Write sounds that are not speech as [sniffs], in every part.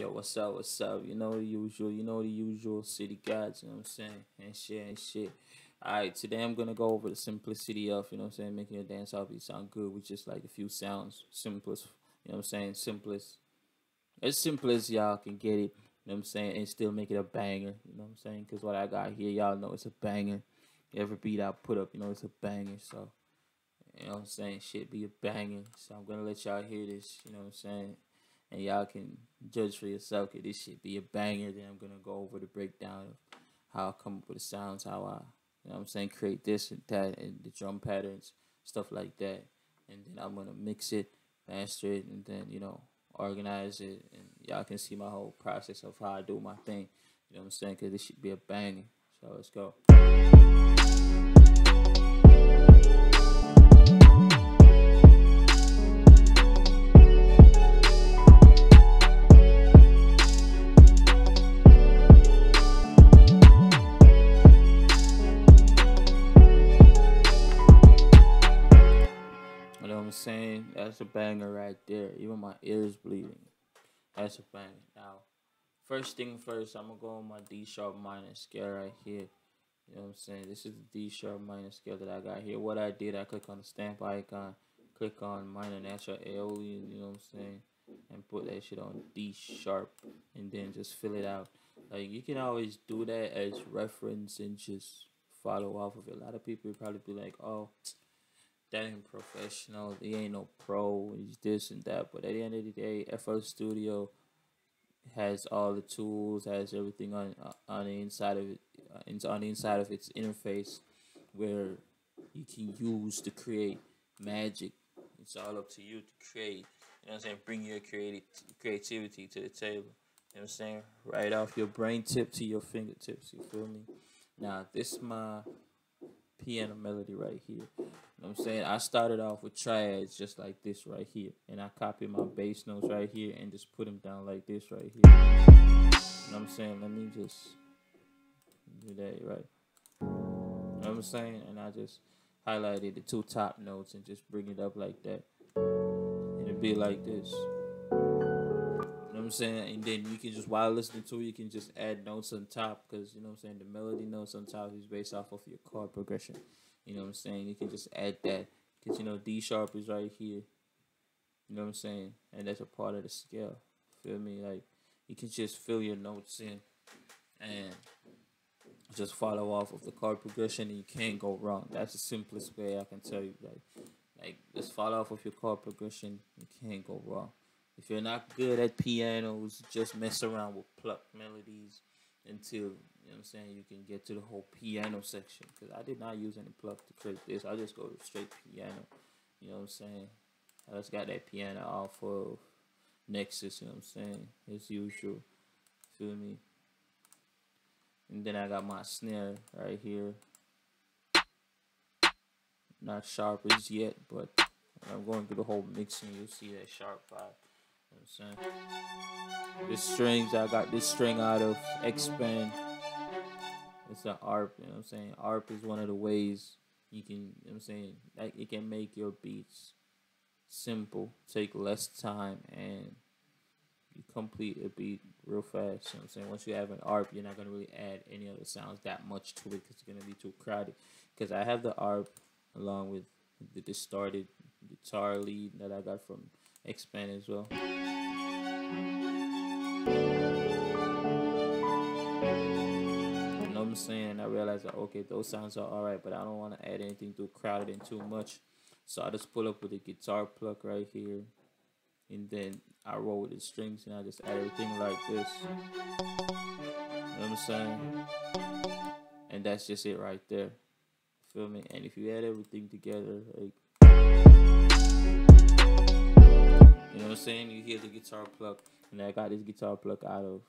Yo, what's up? What's up? You know the usual. You know the usual CityGadz. You know what I'm saying? And shit and shit. Alright, today I'm gonna go over the simplicity of, you know what I'm saying, making your dancehall sound good with just like a few sounds. Simplest, you know what I'm saying? Simplest. As simple as y'all can get it, you know what I'm saying, and still make it a banger, you know what I'm saying? Because what I got here, y'all know it's a banger. Every beat I put up, you know, it's a banger. So, you know what I'm saying? Shit be a banger. So I'm gonna let y'all hear this, you know what I'm saying? And y'all can judge for yourself. Could this shit be a banger? Then I'm gonna go over the breakdown of how I come up with the sounds, how I you know I'm saying? Create this and that and the drum patterns, stuff like that. And then I'm gonna mix it, master it, and then, you know, organize it. And y'all can see my whole process of how I do my thing. You know what I'm saying? Because this should be a banger. So let's go. Saying? That's a banger right there. Even my ears bleeding. That's a banger. Now, first thing first, I'm gonna go on my D sharp minor scale right here. You know what I'm saying? This is the D sharp minor scale that I got here. What I did, I click on the stamp icon, click on minor natural Aeolian, you know what I'm saying? And put that shit on D sharp and then just fill it out. Like you can always do that as reference and just follow off of it. A lot of people probably be like, oh, that ain't professional. He ain't no pro. He's this and that. But at the end of the day, FL Studio has all the tools, has everything on on the inside of it, uh, on the inside of its interface, where you can use to create magic. It's all up to you to create. You know what I'm saying? Bring your creative creativity to the table. You know what I'm saying? Right off your brain tip to your fingertips. You feel me? Now this is my piano melody right here. You know I'm saying? I started off with triads just like this right here. And I copied my bass notes right here and just put them down like this right here. You know what I'm saying? Let me just do that right. You know what I'm saying? And I just highlighted the two top notes and just bring it up like that. And it'd be like this. I'm saying? And then you can just, while listening to it, you can just add notes on top because, you know I'm saying, the melody notes on top is based off of your chord progression. You know what I'm saying? You can just add that because, you know, D sharp is right here. You know what I'm saying? And that's a part of the scale. Feel me? Like, you can just fill your notes in and just follow off of the chord progression and you can't go wrong. That's the simplest way I can tell you. Like, like just follow off of your chord progression. You can't go wrong. If you're not good at pianos, just mess around with pluck melodies until you know I'm saying you can get to the whole piano section. Because I did not use any pluck to create this. I just go straight piano. You know what I'm saying? I just got that piano off of Nexus. You know what I'm saying? As usual. Feel me? And then I got my snare right here. Not sharp as yet, but I'm going through the whole mixing. You'll see that sharp vibe. I'm saying? This strings, I got this string out of Xpand. It's an ARP, you know what I'm saying? ARP is one of the ways you can, you know what I'm saying, like it can make your beats simple, take less time, and you complete a beat real fast. You know what I'm saying? Once you have an ARP, you're not gonna really add any other sounds that much to it because it's gonna be too crowded. Because I have the ARP along with the distorted guitar lead that I got from Xpand as well. You know what I'm saying? I realized that okay, those sounds are alright, but I don't want to add anything too crowded and too much. So I just pull up with a guitar pluck right here, and then I roll with the strings, and I just add everything like this. You know what I'm saying? And that's just it right there. Feel me? And if you add everything together, like know what I'm saying? You hear the guitar pluck, and I got this guitar pluck out of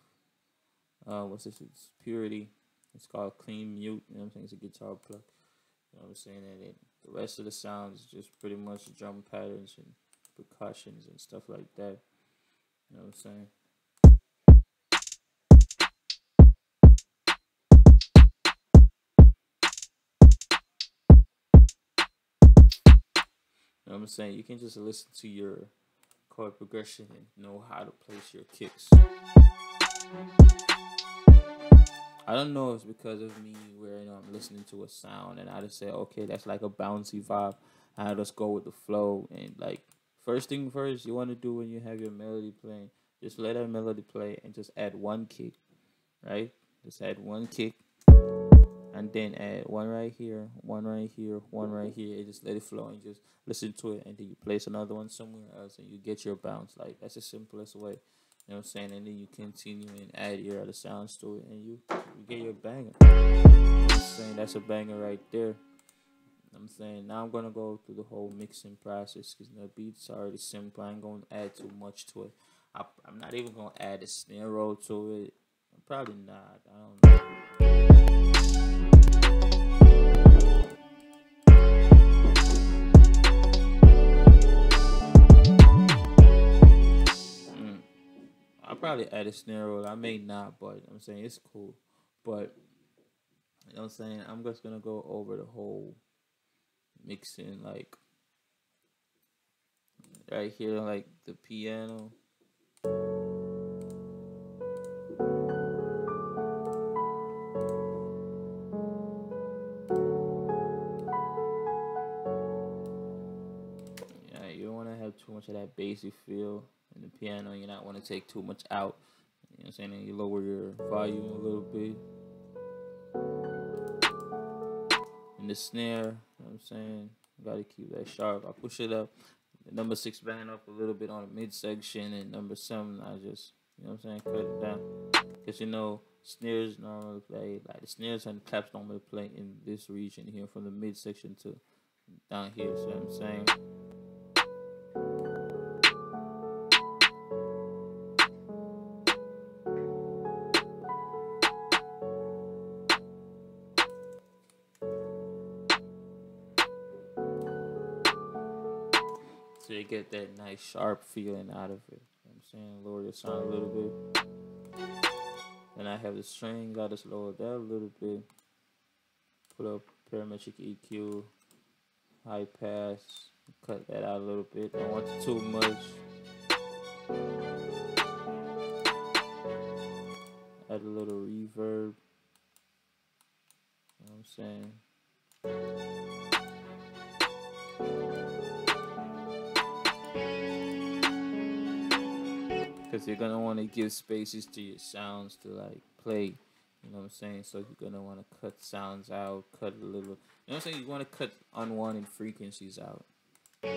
uh, what's this? It's Purity. It's called Clean Mute. You know what I'm saying? It's a guitar pluck. You know what I'm saying? And it, the rest of the sounds is just pretty much drum patterns and percussions and stuff like that. You know what I'm saying? You know what I'm saying? You can just listen to your chord progression and know how to place your kicks. I don't know if it's because of me where you know I'm listening to a sound and I just say, okay, that's like a bouncy vibe. I just go with the flow and like first thing first you want to do when you have your melody playing, just let that melody play and just add one kick, right? Just add one kick and then add one right here, one right here, one right here, and just let it flow and just listen to it, and then you place another one somewhere else, and you get your bounce. Like that's the simplest way, you know what I'm saying? And then you continue and add your other sounds to it, and you, you get your banger. I'm saying that's a banger right there. I'm saying now I'm gonna go through the whole mixing process because the beats are already simple. I ain't gonna add too much to it. I, I'm not even gonna add a snare roll to it. Probably not. I don't know. Probably add a snare roll. I may not, but I'm saying it's cool. But you know what I'm saying? I'm just gonna go over the whole mixing like right here like the piano. Yeah, you don't wanna have too much of that bassy feel in the piano. You not want to take too much out. You know what I'm saying? And you lower your volume a little bit. And the snare, you know what I'm saying? You gotta keep that sharp. I push it up. The number six band up a little bit on the midsection, and number seven, I just, you know what I'm saying, cut it down. Because you know, snares normally play, like the snares and claps normally play in this region here from the midsection to down here. So I'm saying. So you get that nice sharp feeling out of it. You know I'm saying lower the sound a little bit. Then I have the string, got to lower that a little bit. Put up parametric EQ, high pass, cut that out a little bit. Don't want too much. Add a little reverb. You know what I'm saying? Because you're gonna want to give spaces to your sounds to like play. You know what I'm saying? So you're gonna want to cut sounds out, cut a little. You know what I'm saying? You want to cut unwanted frequencies out. You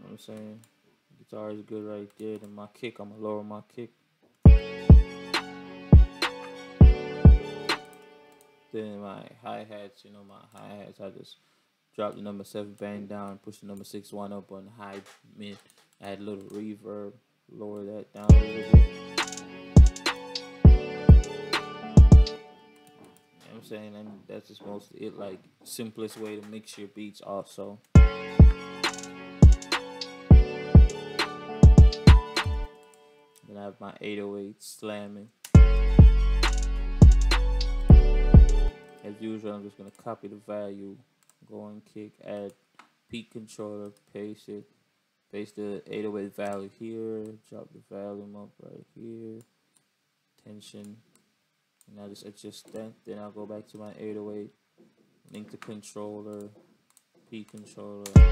know what I'm saying? Guitar is good right there. Then my kick, I'm gonna lower my kick. Then my hi hats, you know, my hi hats, I just drop the number seven bang down, push the number six one up on high mid, add a little reverb, lower that down a little bit. I'm saying, and that's just mostly it. Like simplest way to mix your beats, also. Then I have my 808 slamming. As usual, I'm just going to copy the value, go and kick, add peak controller, paste it, paste the 808 value here, drop the volume up right here, tension, and I just adjust that. Then I'll go back to my 808, link the controller, peak controller. You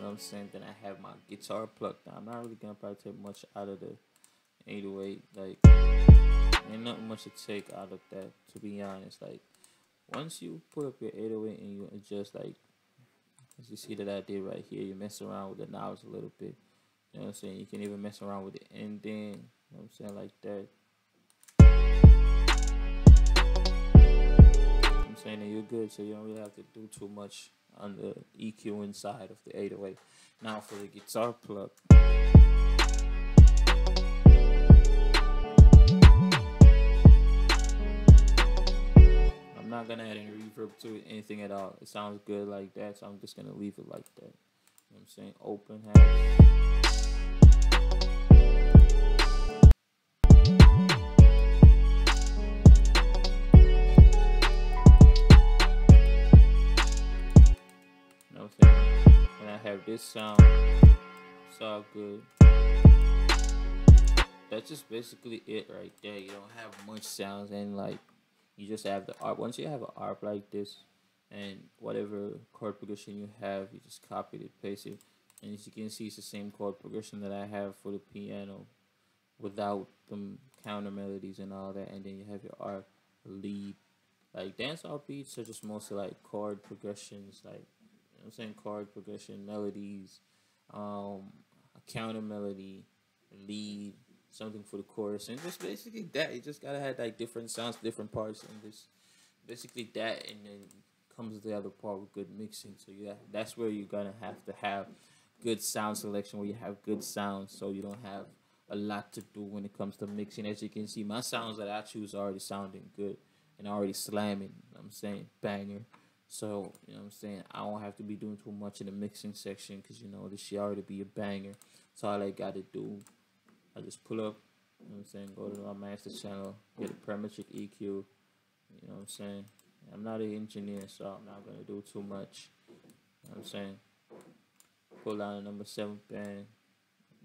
know what I'm saying? Then I have my guitar pluck. Now I'm not really gonna probably take much out of the 808. Like, ain't nothing much to take out of that, to be honest. Like, once you put up your 808 and you adjust, like, as you see that I did right here, you mess around with the knobs a little bit. You know what I'm saying? You can even mess around with the ending. You know what I'm saying? Like that. I'm saying that you're good, so you don't really have to do too much on the EQ inside of the 808. Now for the guitar pluck. Not gonna add any reverb to it, anything at all. It sounds good like that, so I'm just gonna leave it like that. know what I'm saying? Open house. You know I'm saying? And I have this sound. It's all good. That's just basically it right there. You don't have much sounds and like you just have the ARP. Once you have an ARP like this and whatever chord progression you have, you just copy it, paste it. And as you can see, it's the same chord progression that I have for the piano without the counter melodies and all that. And then you have your ARP lead. Like dancehall beats are just mostly like chord progressions, like you know I'm saying chord progression, melodies, um, a counter melody, lead, something for the chorus, and just basically that. You just gotta have like different sounds, different parts, and just basically that, and then comes the other part with good mixing. So yeah, that's where you're gonna have to have good sound selection, where you have good sounds, so you don't have a lot to do when it comes to mixing. As you can see, my sounds that I choose are already sounding good and already slamming. I'm saying banger. So, you know I'm saying? I don't have to be doing too much in the mixing section because, you know, this should already be a banger. So, all I got to do, I just pull up, you know what I'm saying? Go to my master channel, get a Parametric EQ, you know what I'm saying? I'm not an engineer, so I'm not going to do too much. You know what I'm saying? Pull down the number seven band,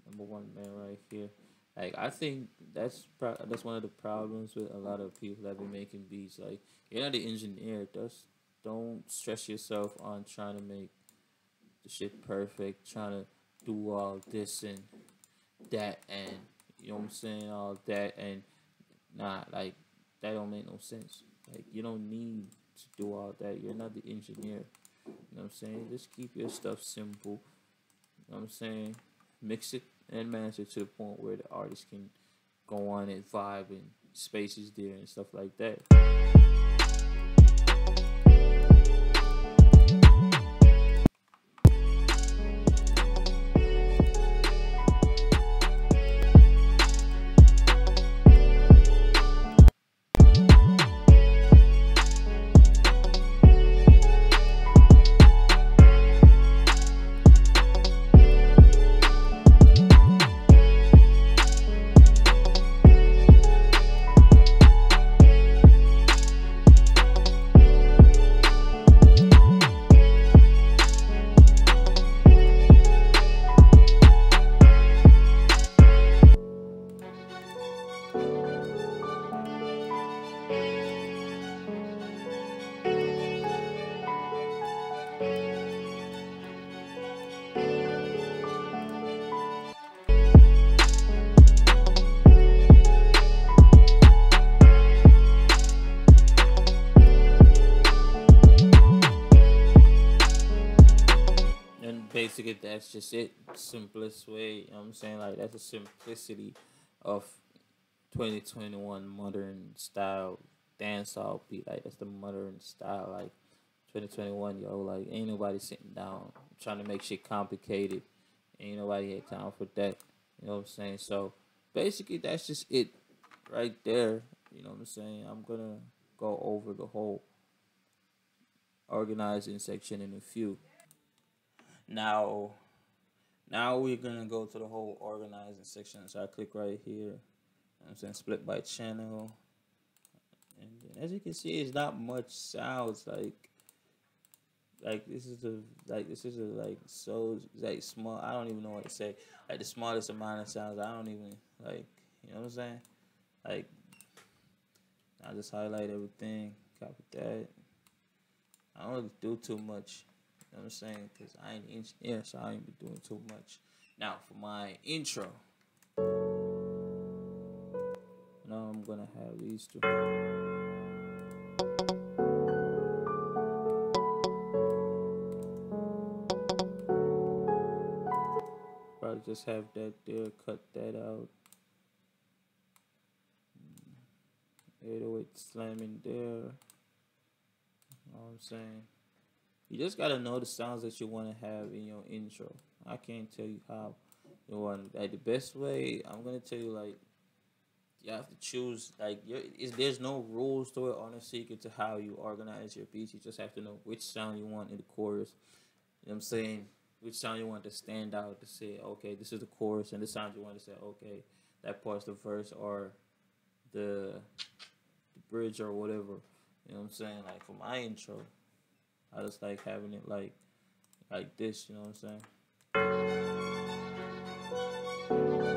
number one band right here. Like I think that's that's one of the problems with a lot of people that be making beats. Like you're not an engineer. Just don't stress yourself on trying to make the shit perfect. Trying to do all this and that and you know what I'm saying, all that and nah, like that don't make no sense. Like you don't need to do all that. You're not the engineer. You know what I'm saying? Just keep your stuff simple. You know what I'm saying? Mix it and master it to the point where the artist can go on and vibe and spaces there and stuff like that. Basically, that's just it. Simplest way. You know what I'm saying? Like, that's the simplicity of 2021 modern style dancehall beat. Like, that's the modern style. Like, 2021, yo. Like, ain't nobody sitting down trying to make shit complicated. Ain't nobody had time for that. You know what I'm saying? So, basically, that's just it right there. You know what I'm saying? I'm gonna go over the whole organizing section in a few. Now, now we're gonna go to the whole organizing section. So I click right here. I'm saying split by channel. And as you can see, it's not much sounds like like this is a like this is a like so like small. I don't even know what to say. Like the smallest amount of sounds. I don't even like you know what I'm saying. Like I just highlight everything, copy that. I don't really do too much. You know what I'm saying? Because I ain't an engineer, so I ain't be doing too much. Now for my intro. Now I'm gonna have these two. Probably just have that there, cut that out. 808 slamming there. You know what I'm saying? You just gotta know the sounds that you want to have in your intro. I can't tell you how you want. Like the best way, I'm gonna tell you like you have to choose. Like is there's no rules to it or no secret to how you organize your beats. You just have to know which sound you want in the chorus. You know what I'm saying? which sound you want to stand out to say, okay, this is the chorus, and this sound you want to say, okay, that part's the verse or the the bridge or whatever. You know what I'm saying? Like for my intro, I just like having it like like this. You know what I'm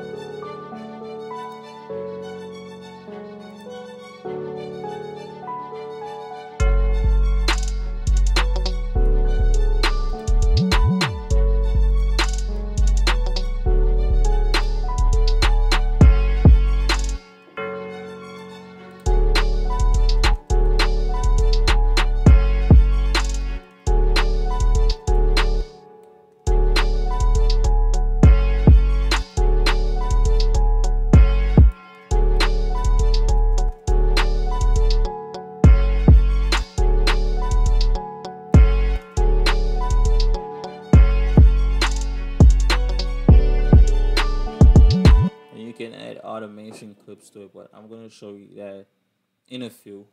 saying? Clips to it but i'm going to show you that in a few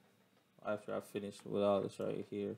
after i finish with all this right here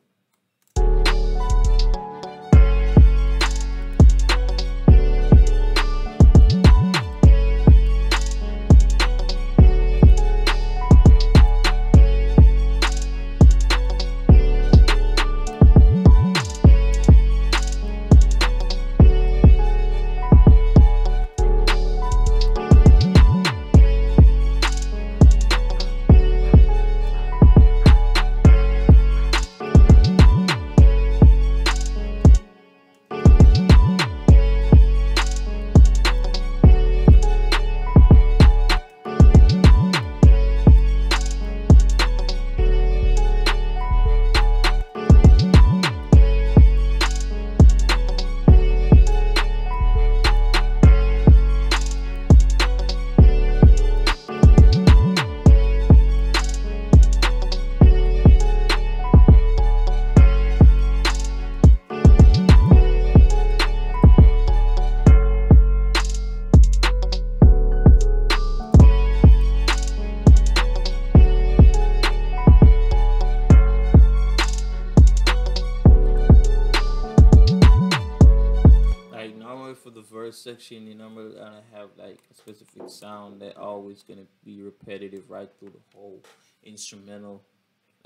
section you normally gonna have like a specific sound that always gonna be repetitive right through the whole instrumental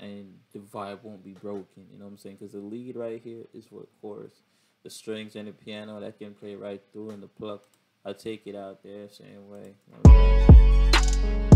and the vibe won't be broken you know what i'm saying? Because the lead right here is for chorus. The strings and the piano that can play right through and the pluck. I take it out there same way. you know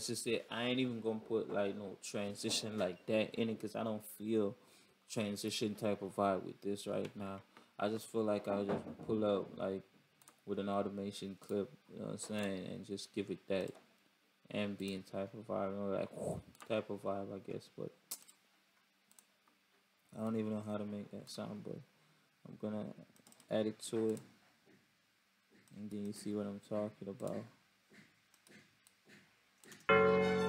that's just it. I ain't even gonna put like no transition like that in it because I don't feel transition type of vibe with this right now. I just feel like I'll just pull up like with an automation clip, you know what I'm saying, and just give it that ambient type of vibe, or like [sniffs] type of vibe, I guess. But I don't even know how to make that sound, but I'm gonna add it to it, and then you see what I'm talking about. Thank you.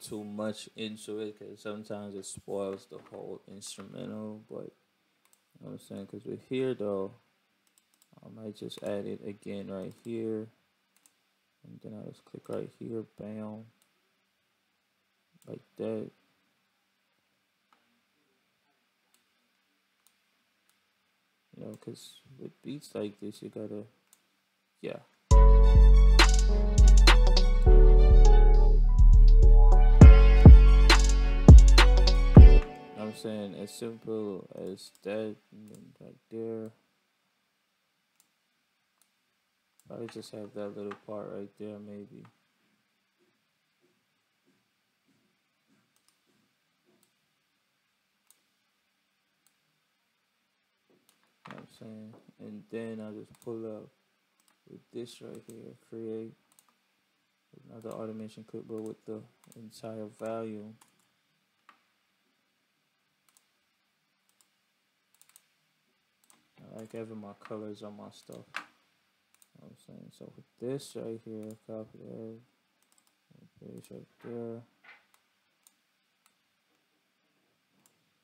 Too much into it because sometimes it spoils the whole instrumental. But you know what I'm saying? Because we're here though, I might just add it again right here. And then I'll just click right here, bam, like that. You know, because with beats like this, you gotta, yeah. I'm saying as simple as that back there. I just have that little part right there maybe. I'm saying? And then I just pull up with this right here, create another automation clipboard with the entire volume. I like having my colors on my stuff. I'm saying? So with this right here, copy that. Paste right there.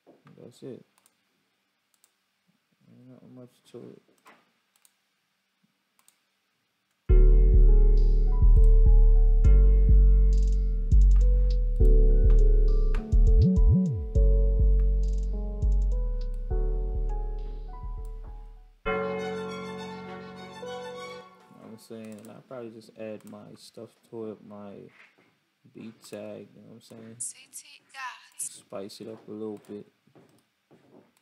And that's it. Not much to it. Saying? And I probably just add my stuff to it, my beat tag, you know what I'm saying? Spice it up a little bit.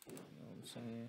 You know what I'm saying?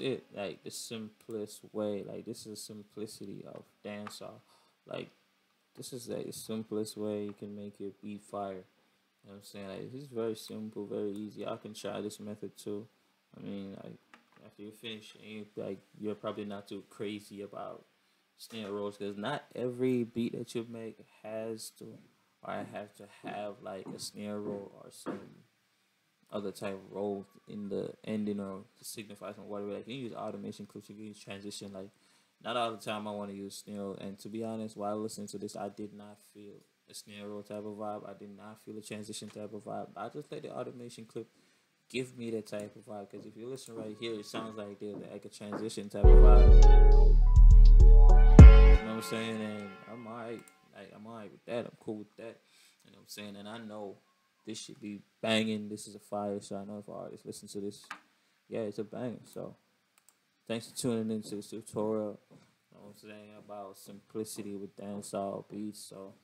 It. Like the simplest way. Like this is simplicity of dancehall. Like this is like the simplest way you can make your beat fire. You know what I'm saying? Like this is very simple, very easy. I can try this method too. I mean, like after you finish, you like you're probably not too crazy about snare rolls because not every beat that you make has to or have to have like a snare roll or some other type of roll in the ending or to signify some whatever. Like you can use automation clips, you can use transition. Like not all the time I want to use snare roll. And to be honest, while listening to this, I did not feel a snare roll type of vibe. I did not feel a transition type of vibe. I just let the automation clip give me that type of vibe. Because if you listen right here, it sounds like there's like a transition type of vibe. You know what I'm saying? And I'm alright. Like I'm alright with that. I'm cool with that. You know what I'm saying? And I know this should be banging. This is a fire. So I know if artists listen to this, yeah, it's a banger. So thanks for tuning into this tutorial. You know I'm saying about simplicity with dancehall beats. So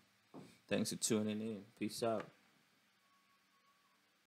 thanks for tuning in. Peace out.